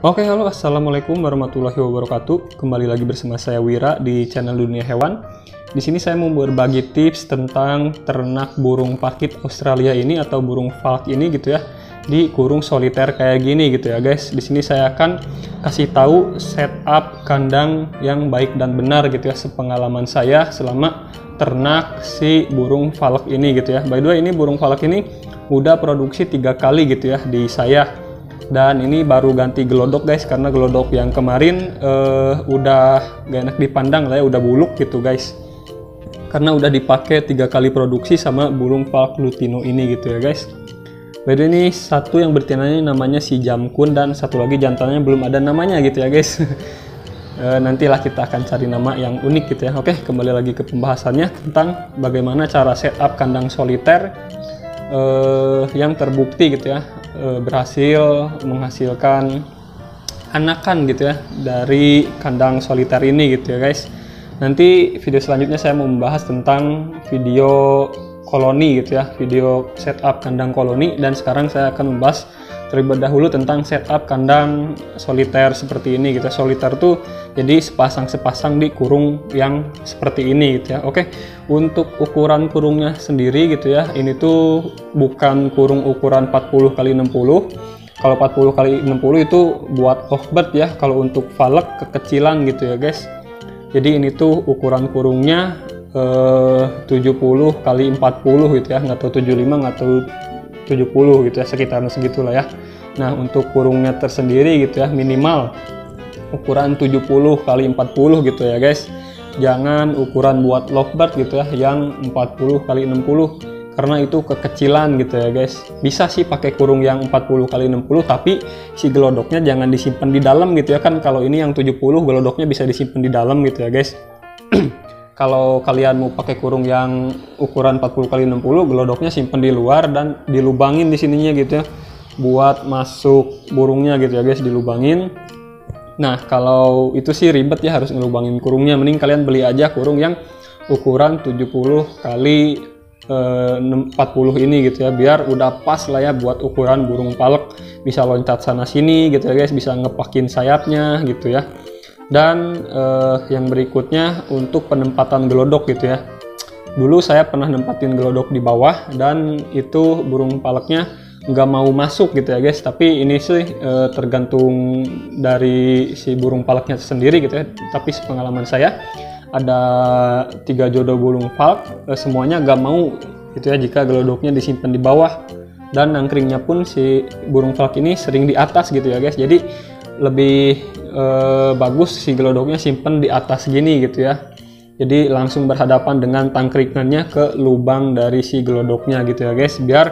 Oke, halo, assalamualaikum warahmatullahi wabarakatuh. Kembali lagi bersama saya Wira di channel Dunia Hewan. Di sini saya mau berbagi tips tentang ternak burung parkit Australia ini atau burung falk ini gitu ya di kurung soliter kayak gini gitu ya guys. Di sini saya akan kasih tahu setup kandang yang baik dan benar gitu ya sepengalaman saya selama ternak si burung falk ini gitu ya. By the way ini burung falk ini udah produksi tiga kali gitu ya di saya dan ini baru ganti gelodok guys karena gelodok yang kemarin uh, udah gak enak dipandang lah ya udah buluk gitu guys. Karena udah dipakai tiga kali produksi sama burung falk lutino ini gitu ya guys. Beda ini satu yang bertinanya namanya si Jamkun dan satu lagi jantannya belum ada namanya gitu ya guys. E, nantilah kita akan cari nama yang unik gitu ya. Oke kembali lagi ke pembahasannya tentang bagaimana cara setup kandang soliter e, yang terbukti gitu ya e, berhasil menghasilkan anakan gitu ya dari kandang soliter ini gitu ya guys. Nanti video selanjutnya saya mau membahas tentang video koloni gitu ya, video setup kandang koloni dan sekarang saya akan membahas terlebih dahulu tentang setup kandang soliter seperti ini gitu. Soliter tuh jadi sepasang-sepasang di kurung yang seperti ini gitu ya. Oke, untuk ukuran kurungnya sendiri gitu ya, ini tuh bukan kurung ukuran 40 kali 60. Kalau 40 kali 60 itu buat lovebird ya. Kalau untuk falek kekecilan gitu ya guys. Jadi ini tuh ukuran kurungnya eh, 70 kali 40 gitu ya, nggak tahu 75 nggak tahu 70 gitu ya sekitaran segitulah ya. Nah untuk kurungnya tersendiri gitu ya minimal ukuran 70 kali 40 gitu ya guys. Jangan ukuran buat lovebird gitu ya yang 40 kali 60 karena itu kekecilan gitu ya guys. Bisa sih pakai kurung yang 40 kali 60 tapi si gelodoknya jangan disimpan di dalam gitu ya. Kan kalau ini yang 70 gelodoknya bisa disimpan di dalam gitu ya guys kalau kalian mau pakai kurung yang ukuran 40 kali 60 gelodoknya simpen di luar dan dilubangin di sininya gitu ya. Buat masuk burungnya gitu ya guys dilubangin. Nah kalau itu sih ribet ya harus ngelubangin kurungnya. Mending kalian beli aja kurung yang ukuran 70 kali eh, 40 ini gitu ya biar udah pas lah ya buat ukuran burung palek. Bisa loncat sana sini gitu ya guys bisa ngepakin sayapnya gitu ya dan uh, yang berikutnya untuk penempatan gelodok gitu ya. Dulu saya pernah nempatin gelodok di bawah dan itu burung paleknya nggak mau masuk gitu ya guys. Tapi ini sih uh, tergantung dari si burung paleknya sendiri gitu ya. Tapi sepengalaman saya ada tiga jodoh burung palek uh, semuanya nggak mau gitu ya jika gelodoknya disimpan di bawah. Dan nangkringnya pun si burung falk ini sering di atas gitu ya guys. Jadi lebih eh, bagus si gelodoknya simpen di atas gini gitu ya. Jadi langsung berhadapan dengan tangkringannya ke lubang dari si gelodoknya gitu ya guys. Biar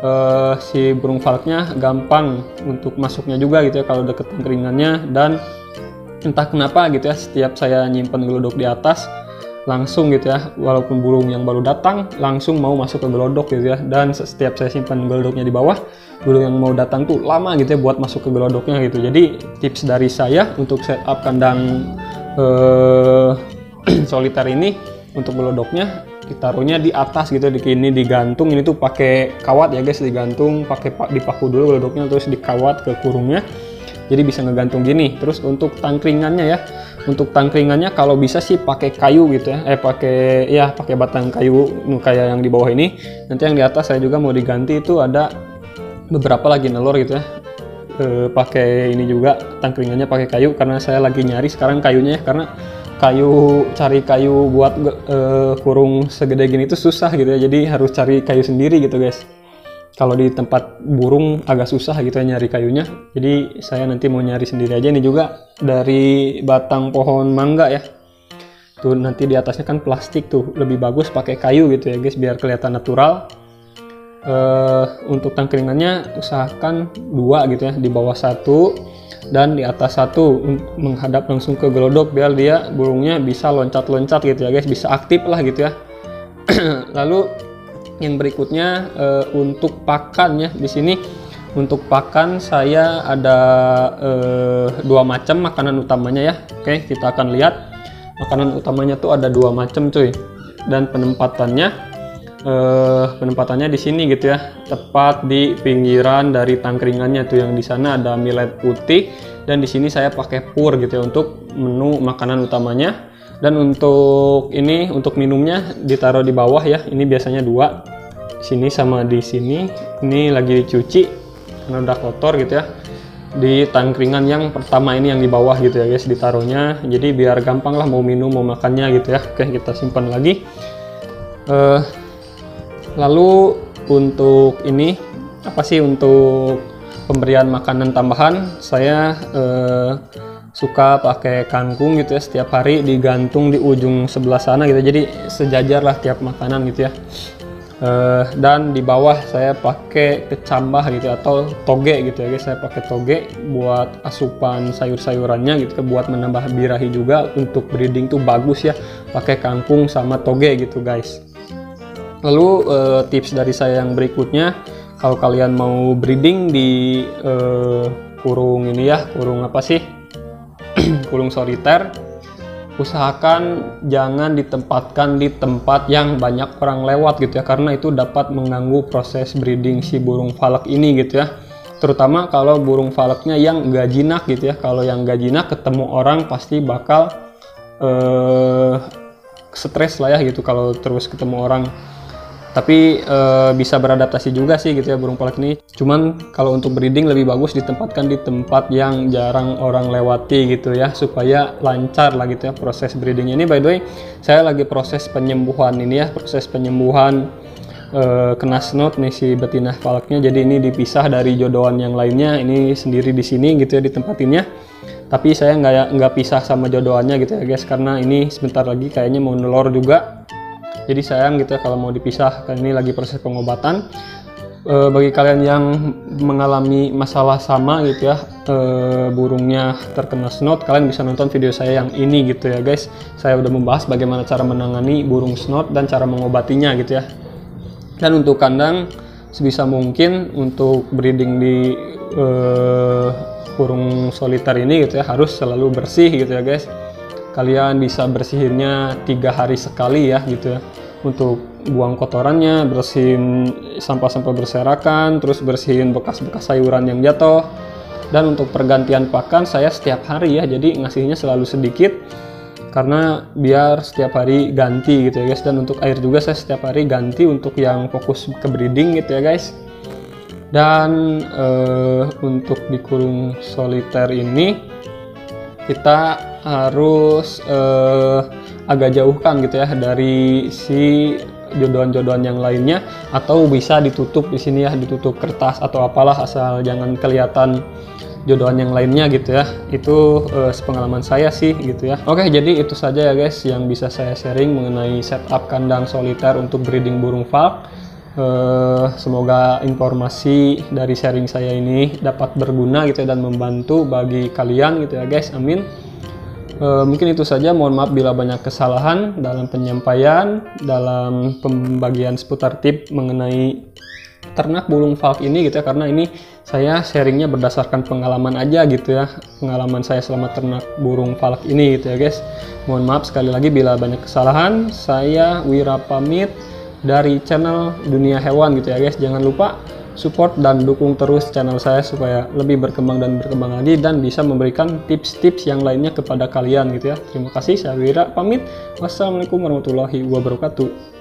eh, si burung falknya gampang untuk masuknya juga gitu ya kalau deket tangkringannya. Dan entah kenapa gitu ya setiap saya nyimpen gelodok di atas langsung gitu ya walaupun burung yang baru datang langsung mau masuk ke gelodok gitu ya. Dan setiap saya simpan gelodoknya di bawah burung yang mau datang tuh lama gitu ya buat masuk ke gelodoknya gitu. Jadi tips dari saya untuk setup kandang eh, soliter ini untuk gelodoknya ditaruhnya di atas gitu di ini digantung ini tuh pakai kawat ya guys digantung pakai dipaku dulu gelodoknya terus dikawat ke kurungnya jadi bisa ngegantung gini. Terus untuk tangkringannya ya. Untuk tangkringannya kalau bisa sih pakai kayu gitu ya. Eh pakai ya pakai batang kayu kayak yang di bawah ini. Nanti yang di atas saya juga mau diganti itu ada beberapa lagi nelor gitu ya. E, pakai ini juga tangkringannya pakai kayu. Karena saya lagi nyari sekarang kayunya ya. Karena kayu cari kayu buat e, kurung segede gini itu susah gitu ya. Jadi harus cari kayu sendiri gitu guys kalau di tempat burung agak susah gitu ya nyari kayunya. Jadi saya nanti mau nyari sendiri aja. Ini juga dari batang pohon mangga ya. Tuh nanti di atasnya kan plastik tuh. Lebih bagus pakai kayu gitu ya guys biar kelihatan natural. Uh, untuk tangkringannya usahakan dua gitu ya di bawah satu dan di atas satu. Menghadap langsung ke gelodok biar dia burungnya bisa loncat-loncat gitu ya guys. Bisa aktif lah gitu ya. Lalu yang berikutnya uh, untuk pakan ya di sini. Untuk pakan saya ada uh, dua macam makanan utamanya ya. Oke kita akan lihat. Makanan utamanya tuh ada dua macam cuy. Dan penempatannya uh, penempatannya di sini gitu ya. Tepat di pinggiran dari tangkringannya tuh. Yang di sana ada millet putih. Dan di sini saya pakai pur gitu ya untuk menu makanan utamanya dan untuk ini untuk minumnya ditaruh di bawah ya. Ini biasanya dua sini sama di sini. Ini lagi dicuci karena udah kotor gitu ya di tangkringan yang pertama ini yang di bawah gitu ya guys ditaruhnya. Jadi biar gampang lah mau minum mau makannya gitu ya. Oke kita simpan lagi. Uh, lalu untuk ini apa sih untuk pemberian makanan tambahan? Saya uh, suka pakai kangkung gitu ya setiap hari digantung di ujung sebelah sana gitu. Jadi sejajar lah tiap makanan gitu ya. Uh, dan di bawah saya pakai kecambah gitu atau toge gitu ya guys. Saya pakai toge buat asupan sayur-sayurannya gitu buat menambah birahi juga. Untuk breeding tuh bagus ya pakai kangkung sama toge gitu guys. Lalu uh, tips dari saya yang berikutnya kalau kalian mau breeding di uh, kurung ini ya kurung apa sih kurung soliter usahakan jangan ditempatkan di tempat yang banyak orang lewat gitu ya karena itu dapat mengganggu proses breeding si burung falak ini gitu ya. Terutama kalau burung falaknya yang gak jinak gitu ya. Kalau yang gak jinak ketemu orang pasti bakal uh, stres lah ya gitu. Kalau terus ketemu orang tapi e, bisa beradaptasi juga sih gitu ya burung polek ini. Cuman kalau untuk breeding lebih bagus ditempatkan di tempat yang jarang orang lewati gitu ya supaya lancar lah gitu ya proses breedingnya. Ini by the way saya lagi proses penyembuhan ini ya proses penyembuhan e, kena snot nih si betina palaknya. Jadi ini dipisah dari jodohan yang lainnya ini sendiri di sini gitu ya ditempatinnya. Tapi saya nggak nggak pisah sama jodohannya gitu ya guys karena ini sebentar lagi kayaknya mau nelor juga jadi sayang gitu ya kalau mau dipisah karena ini lagi proses pengobatan. E, bagi kalian yang mengalami masalah sama gitu ya e, burungnya terkena snot kalian bisa nonton video saya yang ini gitu ya guys. Saya udah membahas bagaimana cara menangani burung snot dan cara mengobatinya gitu ya. Dan untuk kandang sebisa mungkin untuk breeding di e, burung soliter ini gitu ya harus selalu bersih gitu ya guys kalian bisa bersihinnya tiga hari sekali ya gitu ya. Untuk buang kotorannya bersihin sampah-sampah berserakan terus bersihin bekas-bekas sayuran yang jatuh. Dan untuk pergantian pakan saya setiap hari ya jadi ngasihnya selalu sedikit karena biar setiap hari ganti gitu ya guys. Dan untuk air juga saya setiap hari ganti untuk yang fokus ke breeding gitu ya guys. Dan uh, untuk di kurung soliter ini kita harus uh, agak jauhkan gitu ya dari si jodohan-jodohan yang lainnya atau bisa ditutup di sini ya ditutup kertas atau apalah asal jangan kelihatan jodohan yang lainnya gitu ya. Itu uh, sepengalaman saya sih gitu ya. Oke jadi itu saja ya guys yang bisa saya sharing mengenai setup kandang soliter untuk breeding burung falk. Uh, semoga informasi dari sharing saya ini dapat berguna gitu ya, dan membantu bagi kalian gitu ya guys. Amin E, mungkin itu saja. Mohon maaf bila banyak kesalahan dalam penyampaian, dalam pembagian seputar tip mengenai ternak burung falk ini gitu ya. Karena ini saya sharingnya berdasarkan pengalaman aja gitu ya. Pengalaman saya selama ternak burung falk ini gitu ya guys. Mohon maaf sekali lagi bila banyak kesalahan. Saya Wira pamit dari channel dunia hewan gitu ya guys. Jangan lupa support dan dukung terus channel saya supaya lebih berkembang dan berkembang lagi dan bisa memberikan tips-tips yang lainnya kepada kalian gitu ya. Terima kasih, saya Wira pamit. Wassalamualaikum warahmatullahi wabarakatuh.